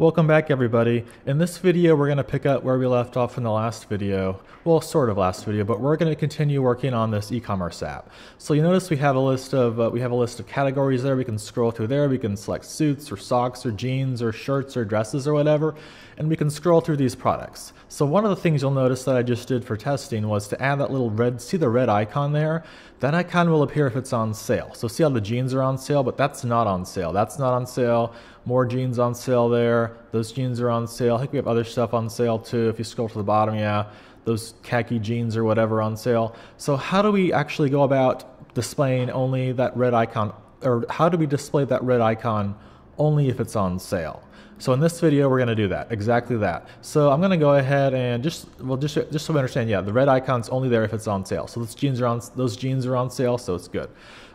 Welcome back everybody. In this video we're going to pick up where we left off in the last video. Well, sort of last video, but we're going to continue working on this e-commerce app. So you notice we have a list of uh, we have a list of categories there. We can scroll through there. We can select suits or socks or jeans or shirts or dresses or whatever, and we can scroll through these products. So one of the things you'll notice that I just did for testing was to add that little red see the red icon there. That icon will appear if it's on sale. So see how the jeans are on sale, but that's not on sale. That's not on sale. More jeans on sale there. Those jeans are on sale. I think we have other stuff on sale too. If you scroll to the bottom, yeah, those khaki jeans or whatever on sale. So how do we actually go about displaying only that red icon, or how do we display that red icon only if it's on sale? So in this video, we're going to do that, exactly that. So I'm going to go ahead and just, well, just, just so we understand, yeah, the red icon's only there if it's on sale. So those jeans are on, those jeans are on sale, so it's good.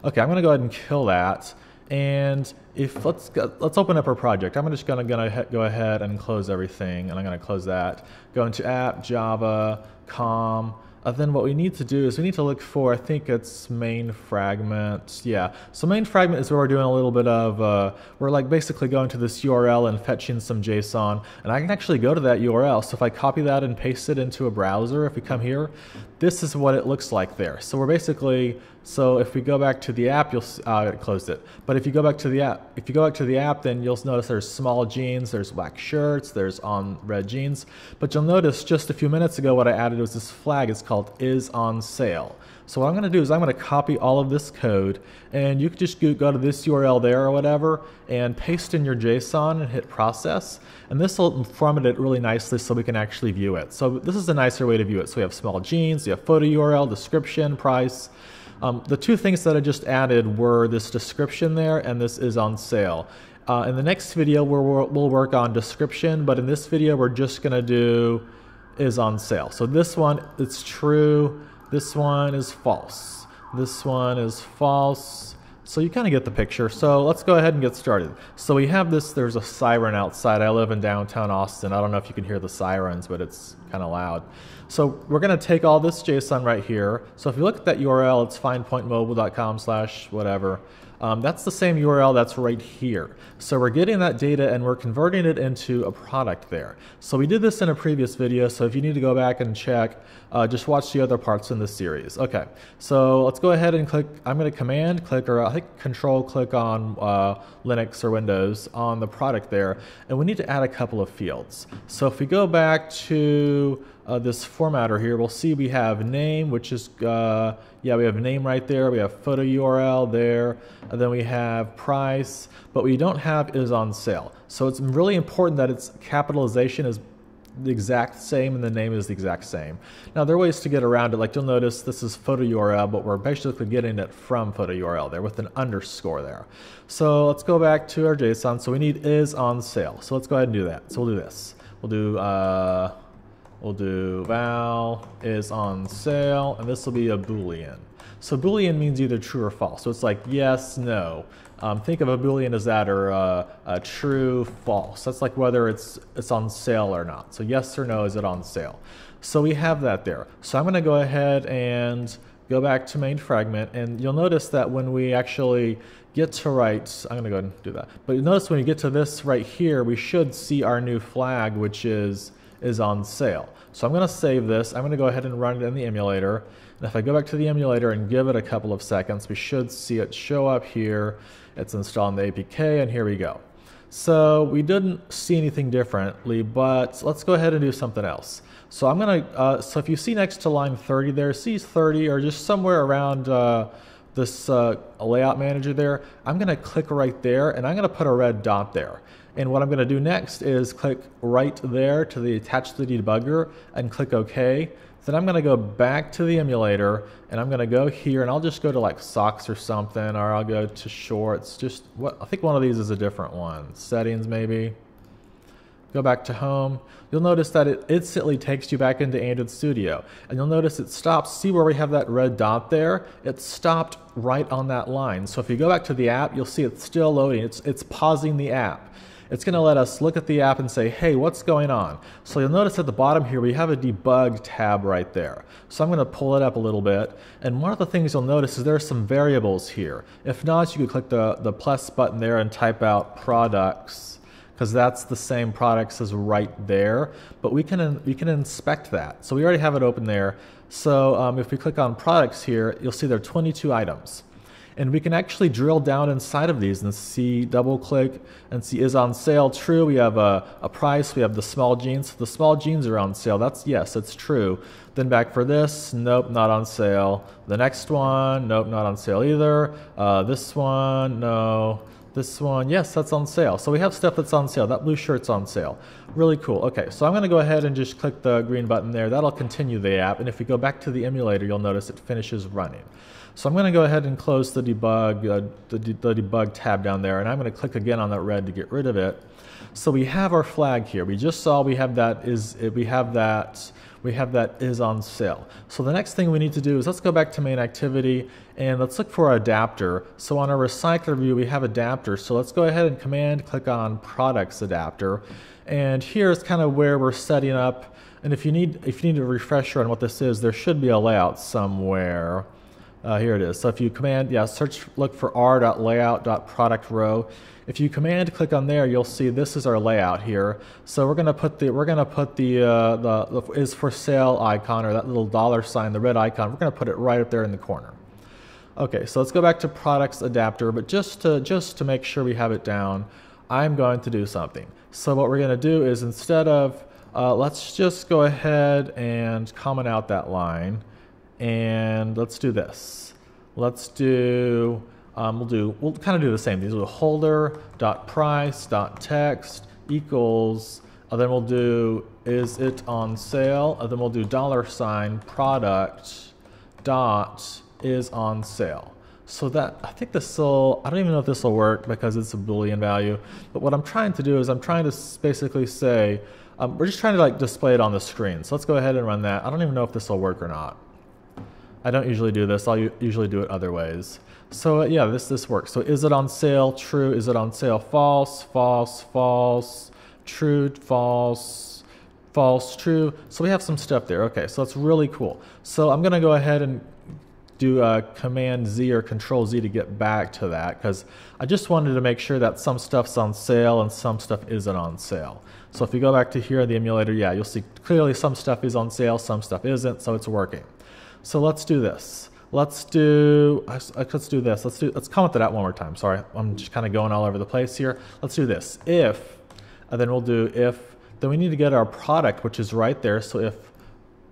Okay, I'm going to go ahead and kill that. And if let's let's open up our project. I'm just gonna, gonna go ahead and close everything, and I'm gonna close that. Go into App, Java, Com. Uh, then what we need to do is we need to look for, I think it's main fragment. Yeah, so main fragment is where we're doing a little bit of, uh, we're like basically going to this URL and fetching some JSON. And I can actually go to that URL. So if I copy that and paste it into a browser, if we come here, this is what it looks like there. So we're basically, so if we go back to the app, you'll, uh, it closed it. But if you go back to the app, if you go back to the app, then you'll notice there's small jeans, there's black shirts, there's on red jeans. But you'll notice just a few minutes ago, what I added was this flag. It's called is on sale. So what I'm going to do is I'm going to copy all of this code and you can just go to this URL there or whatever and paste in your JSON and hit process. And this will format it really nicely so we can actually view it. So this is a nicer way to view it. So we have small jeans, we have photo URL, description, price. Um, the two things that I just added were this description there and this is on sale. Uh, in the next video, we'll, we'll work on description, but in this video, we're just going to do is on sale. So this one, it's true. This one is false. This one is false. So you kind of get the picture. So let's go ahead and get started. So we have this, there's a siren outside. I live in downtown Austin. I don't know if you can hear the sirens, but it's kind of loud. So we're going to take all this JSON right here. So if you look at that URL, it's finepointmobile.com slash whatever. Um, that's the same URL that's right here. So we're getting that data and we're converting it into a product there. So we did this in a previous video, so if you need to go back and check, uh, just watch the other parts in the series. Okay, so let's go ahead and click, I'm going to command click or I think control click on uh, Linux or Windows on the product there, and we need to add a couple of fields. So if we go back to uh, this formatter here, we'll see we have name, which is, uh, yeah, we have name right there. We have photo URL there. And then we have price, but we don't have is on sale. So it's really important that its capitalization is the exact same and the name is the exact same. Now there are ways to get around it. Like you'll notice this is photo URL, but we're basically getting it from photo URL there with an underscore there. So let's go back to our JSON. So we need is on sale. So let's go ahead and do that. So we'll do this. We'll do, uh, We'll do val is on sale, and this will be a boolean. So boolean means either true or false. So it's like yes, no. Um, think of a boolean as that or uh, a true, false. That's like whether it's it's on sale or not. So yes or no, is it on sale? So we have that there. So I'm going to go ahead and go back to main fragment, and you'll notice that when we actually get to write, I'm to go and do that. But notice when you get to this right here, we should see our new flag, which is is on sale. So I'm going to save this. I'm going to go ahead and run it in the emulator. And if I go back to the emulator and give it a couple of seconds, we should see it show up here. It's installed in the APK, and here we go. So we didn't see anything differently, but let's go ahead and do something else. So I'm going to, uh, so if you see next to line 30 there, see 30 or just somewhere around uh, this uh, layout manager there, I'm going to click right there and I'm going to put a red dot there. And what I'm going to do next is click right there to the attach to the debugger and click OK. Then I'm going to go back to the emulator and I'm going to go here and I'll just go to like socks or something or I'll go to shorts. Just what I think one of these is a different one. Settings maybe. Go back to home. You'll notice that it instantly takes you back into Android Studio. And you'll notice it stops. See where we have that red dot there? It stopped right on that line. So if you go back to the app, you'll see it's still loading. It's, it's pausing the app it's going to let us look at the app and say, hey, what's going on? So you'll notice at the bottom here, we have a debug tab right there. So I'm going to pull it up a little bit. And one of the things you'll notice is there are some variables here. If not, you could click the, the plus button there and type out products because that's the same products as right there. But we can we can inspect that. So we already have it open there. So um, if we click on products here, you'll see there are 22 items. And we can actually drill down inside of these and see, double click and see is on sale true. We have a, a price, we have the small jeans. The small jeans are on sale. That's yes, it's true. Then back for this, nope, not on sale. The next one, nope, not on sale either. Uh, this one, no. This one, yes, that's on sale. So we have stuff that's on sale. That blue shirt's on sale. Really cool. Okay, so I'm going to go ahead and just click the green button there. That'll continue the app. And if we go back to the emulator, you'll notice it finishes running. So I'm going to go ahead and close the debug, uh, the, de the debug tab down there, and I'm going to click again on that red to get rid of it. So we have our flag here. We just saw we have that is we have that we have that is on sale. So the next thing we need to do is let's go back to main activity and let's look for our adapter. So on our recycler view we have adapter. So let's go ahead and command click on products adapter. And here's kind of where we're setting up. And if you need if you need a refresher on what this is, there should be a layout somewhere. Uh, here it is. So if you command, yeah, search, look for r.layout.product row. If you command click on there, you'll see this is our layout here. So we're gonna put the we're gonna put the uh, the, the is for sale icon or that little dollar sign, the red icon. We're gonna put it right up there in the corner. Okay, so let's go back to products adapter, but just to just to make sure we have it down, I'm going to do something. So what we're gonna do is instead of uh, let's just go ahead and comment out that line. And let's do this. Let's do, um, we'll do, we'll kind of do the same. These do holder dot price dot text equals, and then we'll do is it on sale, and then we'll do dollar sign product dot is on sale. So that, I think this will, I don't even know if this will work because it's a Boolean value, but what I'm trying to do is I'm trying to basically say, um, we're just trying to like display it on the screen. So let's go ahead and run that. I don't even know if this will work or not. I don't usually do this. I'll usually do it other ways. So uh, yeah, this, this works. So is it on sale? True. Is it on sale? False, false, false, true, false, false, true. So we have some stuff there. Okay, so that's really cool. So I'm going to go ahead and do a Command Z or Control Z to get back to that because I just wanted to make sure that some stuff's on sale and some stuff isn't on sale. So if you go back to here in the emulator, yeah, you'll see clearly some stuff is on sale, some stuff isn't, so it's working. So let's do this. Let's do, let's do this. Let's do, let's comment that out one more time. Sorry, I'm just kind of going all over the place here. Let's do this. If, and then we'll do if, then we need to get our product, which is right there. So if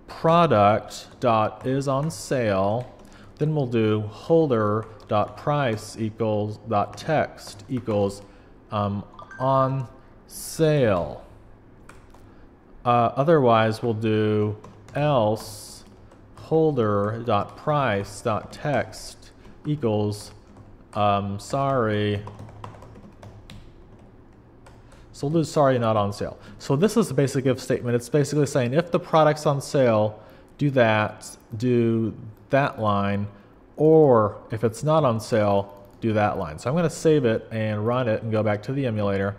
product dot is on sale, then we'll do holder dot price equals dot text equals um, on sale. Uh, otherwise, we'll do else holder.price.text equals, um, sorry, so sorry not on sale. So this is a basic if statement. It's basically saying if the product's on sale, do that, do that line, or if it's not on sale, do that line. So I'm going to save it and run it and go back to the emulator.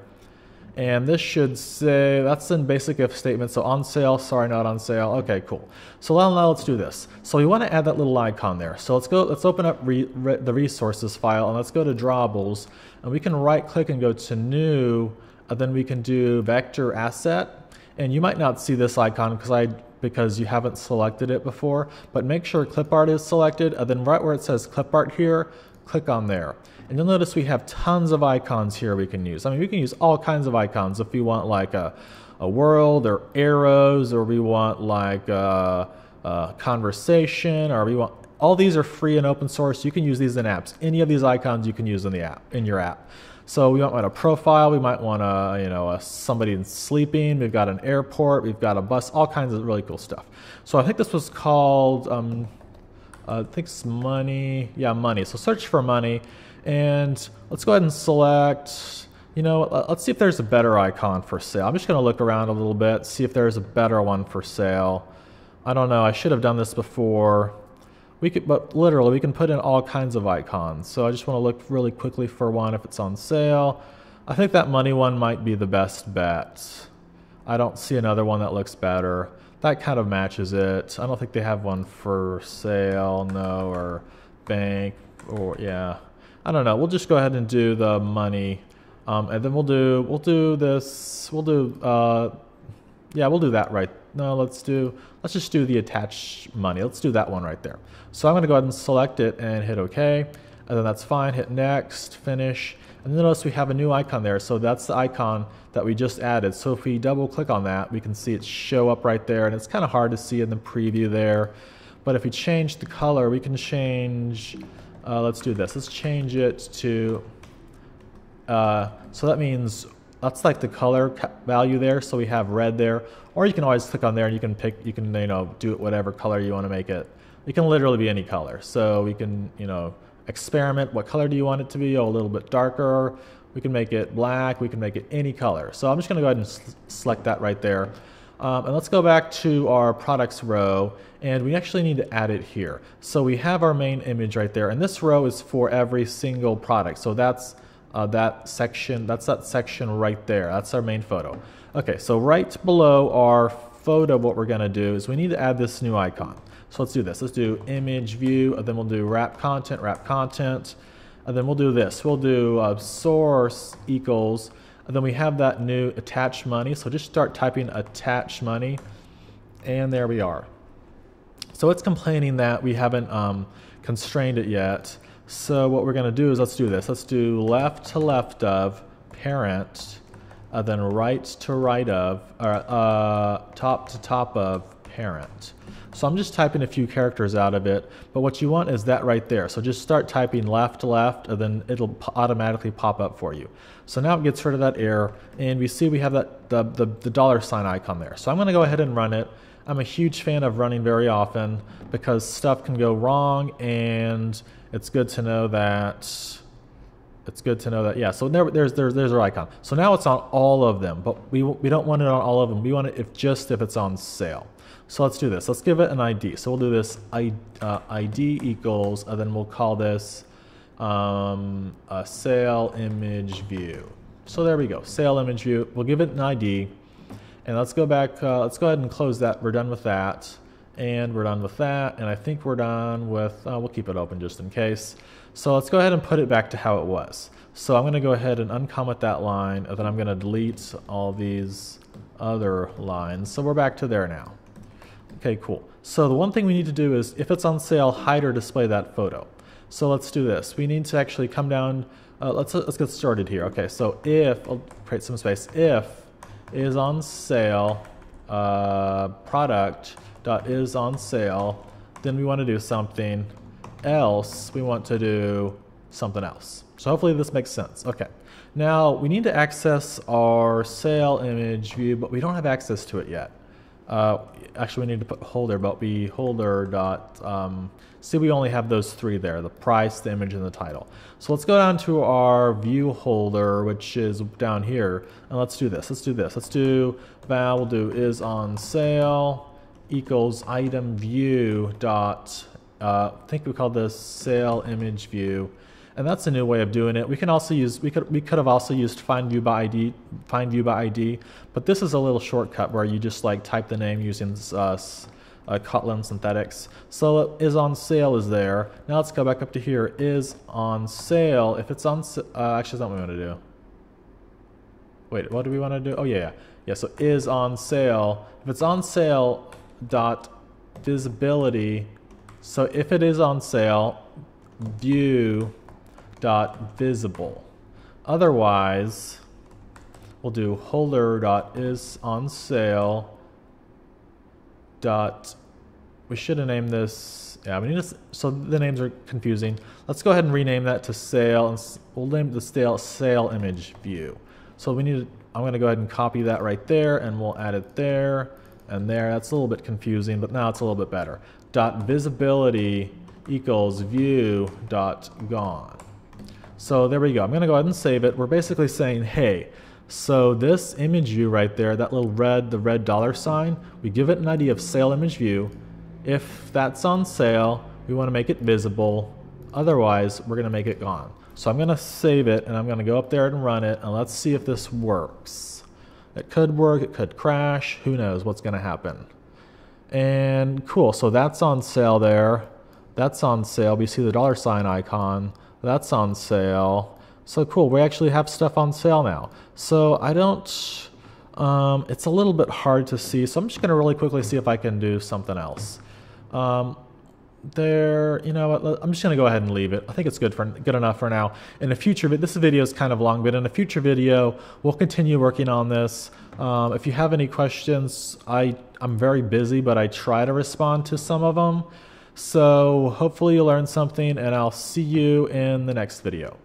And this should say, that's in basic if statement. So on sale, sorry, not on sale. Okay, cool. So now, now let's do this. So we want to add that little icon there. So let's go, let's open up re, re, the resources file and let's go to drawables and we can right click and go to new and then we can do vector asset. And you might not see this icon because I because you haven't selected it before, but make sure clip art is selected and then right where it says clip art here, click on there. And you'll notice we have tons of icons here we can use. I mean, we can use all kinds of icons if we want like a, a world or arrows or we want like a, a conversation or we want, all these are free and open source. You can use these in apps. Any of these icons you can use in the app, in your app. So we might want a profile, we might want a, you know, a, somebody sleeping, we've got an airport, we've got a bus, all kinds of really cool stuff. So I think this was called, um, uh, I think it's money, yeah, money. So search for money and let's go ahead and select, you know, uh, let's see if there's a better icon for sale. I'm just going to look around a little bit, see if there's a better one for sale. I don't know, I should have done this before. We could, but literally, we can put in all kinds of icons. So I just want to look really quickly for one if it's on sale. I think that money one might be the best bet. I don't see another one that looks better. That kind of matches it. I don't think they have one for sale, no, or bank, or yeah. I don't know. We'll just go ahead and do the money Um, and then we'll do we'll do this. We'll do uh, yeah, we'll do that right. No, let's do let's just do the attach money. Let's do that one right there. So I'm going to go ahead and select it and hit OK, and then that's fine. Hit next, finish, and notice we have a new icon there. So that's the icon that we just added. So if we double click on that, we can see it show up right there, and it's kind of hard to see in the preview there. But if we change the color, we can change. Uh, let's do this. Let's change it to uh, so that means that's like the color value there. So we have red there, or you can always click on there and you can pick, you can, you know, do it whatever color you want to make it. It can literally be any color. So we can, you know, experiment. What color do you want it to be? Oh, a little bit darker. We can make it black. We can make it any color. So I'm just going to go ahead and select that right there. Um, and let's go back to our products row and we actually need to add it here. So we have our main image right there and this row is for every single product. So that's uh, that section, that's that section right there. That's our main photo. Okay, so right below our photo, what we're gonna do is we need to add this new icon. So let's do this. Let's do image view, and then we'll do wrap content, wrap content, and then we'll do this. We'll do uh, source equals, and then we have that new attach money. So just start typing attach money, and there we are. So it's complaining that we haven't um, constrained it yet. So what we're going to do is let's do this. Let's do left to left of parent, uh, then right to right of, or uh, top to top of parent. So I'm just typing a few characters out of it, but what you want is that right there. So just start typing left to left, and then it'll automatically pop up for you. So now it gets rid of that error, and we see we have that the, the, the dollar sign icon there. So I'm going to go ahead and run it. I'm a huge fan of running very often because stuff can go wrong and it's good to know that it's good to know that yeah so there, there's there's there's our icon. So now it's on all of them but we we don't want it on all of them. We want it if just if it's on sale. So let's do this. Let's give it an id so we'll do this id, uh, ID equals and then we'll call this um, a sale image view. So there we go sale image view. We'll give it an id and let's go back uh, let's go ahead and close that. We're done with that and we're done with that. And I think we're done with, uh, we'll keep it open just in case. So let's go ahead and put it back to how it was. So I'm going to go ahead and uncomment that line, and then I'm going to delete all these other lines. So we're back to there now. Okay, cool. So the one thing we need to do is, if it's on sale, hide or display that photo. So let's do this. We need to actually come down, uh, let's, let's get started here. Okay, so if, I'll create some space, if is on sale uh, product dot is on sale, then we want to do something else. We want to do something else. So hopefully this makes sense. Okay. Now we need to access our sale image view, but we don't have access to it yet. Uh, actually, we need to put holder, but we holder dot. Um, see, we only have those three there: the price, the image, and the title. So let's go down to our view holder, which is down here, and let's do this. Let's do this. Let's do val. We'll do is on sale equals item view dot, uh, I think we call this sale image view. And that's a new way of doing it. We can also use, we could, we could have also used find view by ID, find view by ID, but this is a little shortcut where you just like type the name using uh, uh, Kotlin synthetics. So is on sale is there. Now let's go back up to here. Is on sale. If it's on, uh, actually, that's not what we want to do. Wait, what do we want to do? Oh yeah, yeah. Yeah, so is on sale. If it's on sale, dot visibility. So if it is on sale, view dot visible. Otherwise, we'll do holder dot is on sale dot. We should have named this. Yeah, we need to. So the names are confusing. Let's go ahead and rename that to sale, and we'll name the sale sale image view. So we need. To, I'm going to go ahead and copy that right there, and we'll add it there and there. That's a little bit confusing, but now it's a little bit better. Dot visibility equals view dot gone. So there we go. I'm going to go ahead and save it. We're basically saying, hey, so this image view right there, that little red, the red dollar sign, we give it an ID of sale image view. If that's on sale, we want to make it visible. Otherwise, we're going to make it gone. So I'm going to save it and I'm going to go up there and run it and let's see if this works. It could work, it could crash, who knows what's going to happen. And cool, so that's on sale there. That's on sale. We see the dollar sign icon. That's on sale. So cool, we actually have stuff on sale now. So I don't, um, it's a little bit hard to see, so I'm just gonna really quickly see if I can do something else. Um, there, you know I'm just gonna go ahead and leave it. I think it's good for good enough for now. In a future, but this video is kind of long, but in a future video, we'll continue working on this. Um, if you have any questions, I, I'm very busy, but I try to respond to some of them. So hopefully you learned something and I'll see you in the next video.